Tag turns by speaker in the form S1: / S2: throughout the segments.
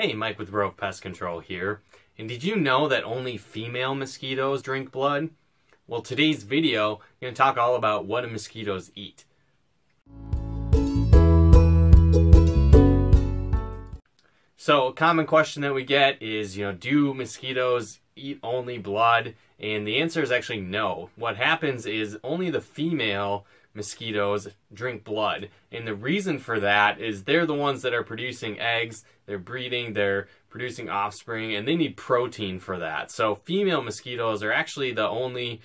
S1: Hey, Mike with Rove Pest Control here. And did you know that only female mosquitoes drink blood? Well, today's video, I'm going to talk all about what do mosquitoes eat. So, a common question that we get is, you know, do mosquitoes eat only blood? And the answer is actually no. What happens is only the female mosquitoes drink blood. And the reason for that is they're the ones that are producing eggs, they're breeding, they're producing offspring, and they need protein for that. So female mosquitoes are actually the only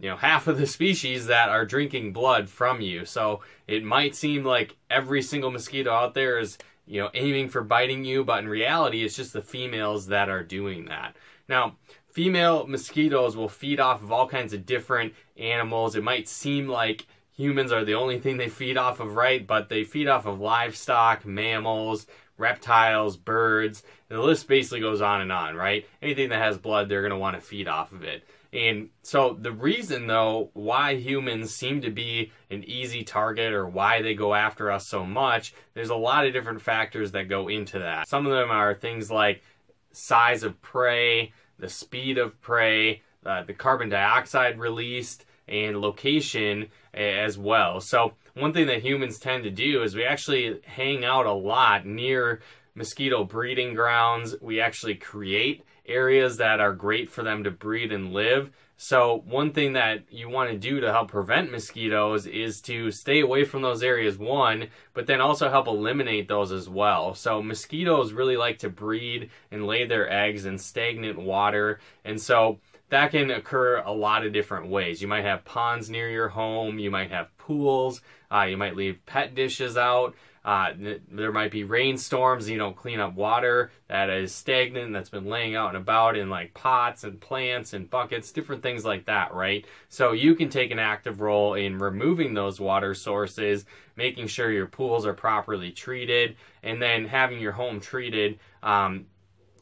S1: you know half of the species that are drinking blood from you. So it might seem like every single mosquito out there is you know aiming for biting you, but in reality it's just the females that are doing that. Now, female mosquitoes will feed off of all kinds of different animals. It might seem like humans are the only thing they feed off of, right? But they feed off of livestock, mammals, reptiles, birds. the list basically goes on and on, right? Anything that has blood, they're going to want to feed off of it. And so the reason though why humans seem to be an easy target or why they go after us so much, there's a lot of different factors that go into that. Some of them are things like size of prey, the speed of prey, uh, the carbon dioxide released, and location eh, as well. So one thing that humans tend to do is we actually hang out a lot near mosquito breeding grounds. We actually create areas that are great for them to breed and live. So one thing that you want to do to help prevent mosquitoes is to stay away from those areas one, but then also help eliminate those as well. So mosquitoes really like to breed and lay their eggs in stagnant water. And so that can occur a lot of different ways. You might have ponds near your home, you might have pools, uh, you might leave pet dishes out. Uh, there might be rainstorms, you don't clean up water that is stagnant, that's been laying out and about in like pots and plants and buckets, different things like that, right? So you can take an active role in removing those water sources, making sure your pools are properly treated, and then having your home treated um,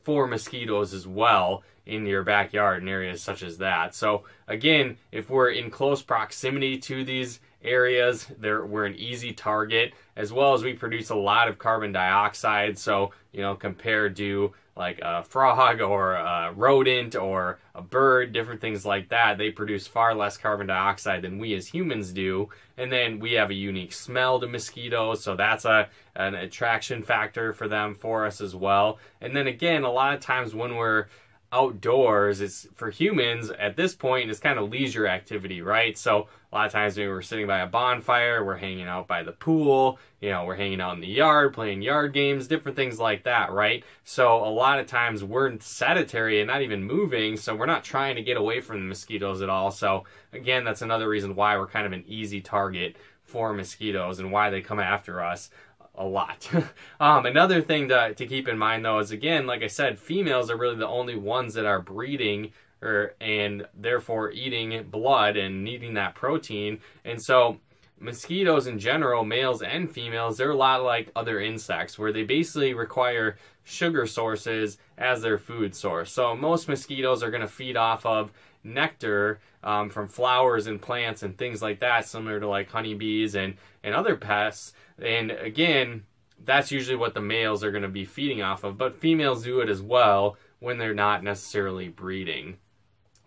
S1: for mosquitoes as well in your backyard in areas such as that. So again, if we're in close proximity to these areas, we're an easy target, as well as we produce a lot of carbon dioxide. So, you know, compared to like a frog or a rodent or a bird, different things like that, they produce far less carbon dioxide than we as humans do. And then we have a unique smell to mosquitoes, so that's a an attraction factor for them for us as well. And then again, a lot of times when we're outdoors it's for humans at this point it's kind of leisure activity right? So a lot of times maybe we're sitting by a bonfire we're hanging out by the pool you know we're hanging out in the yard playing yard games different things like that right? So a lot of times we're sedentary and not even moving so we're not trying to get away from the mosquitoes at all. So again that's another reason why we're kind of an easy target for mosquitoes and why they come after us a lot. um, another thing to, to keep in mind though is again, like I said, females are really the only ones that are breeding or and therefore eating blood and needing that protein. And so mosquitoes in general, males and females, they're a lot like other insects where they basically require sugar sources as their food source. So most mosquitoes are going to feed off of nectar um, from flowers and plants and things like that, similar to like honeybees and, and other pests. And again, that's usually what the males are going to be feeding off of, but females do it as well when they're not necessarily breeding.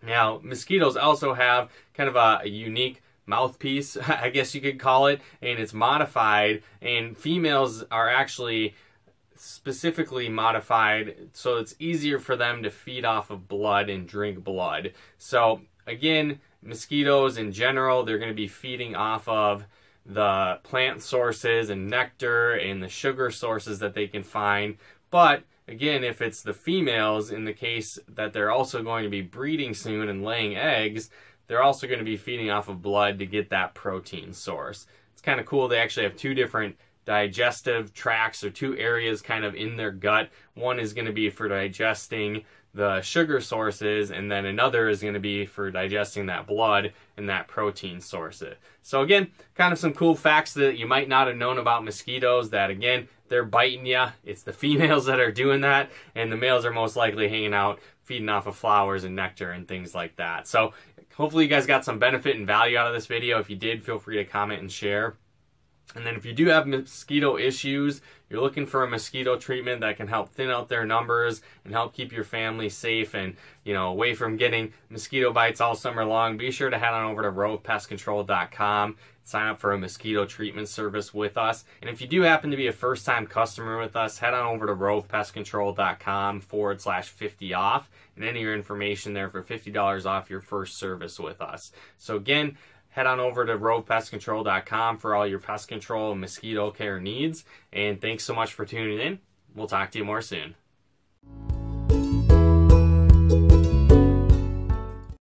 S1: Now, mosquitoes also have kind of a, a unique mouthpiece, I guess you could call it, and it's modified, and females are actually specifically modified so it's easier for them to feed off of blood and drink blood. So again, mosquitoes in general, they're going to be feeding off of the plant sources and nectar and the sugar sources that they can find. But again, if it's the females, in the case that they're also going to be breeding soon and laying eggs, they're also going to be feeding off of blood to get that protein source. It's kind of cool. They actually have two different digestive tracts or two areas kind of in their gut. One is going to be for digesting the sugar sources, and then another is going to be for digesting that blood and that protein source. So again, kind of some cool facts that you might not have known about mosquitoes that again, they're biting you. It's the females that are doing that, and the males are most likely hanging out, feeding off of flowers and nectar and things like that. So hopefully you guys got some benefit and value out of this video. If you did, feel free to comment and share. And then if you do have mosquito issues, you're looking for a mosquito treatment that can help thin out their numbers and help keep your family safe and, you know, away from getting mosquito bites all summer long, be sure to head on over to rovepestcontrol.com sign up for a mosquito treatment service with us. And if you do happen to be a first time customer with us, head on over to rovepestcontrol.com forward slash 50 off and enter your information there for $50 off your first service with us. So again, head on over to rovepestcontrol.com for all your pest control and mosquito care needs. And thanks so much for tuning in. We'll talk to you more soon.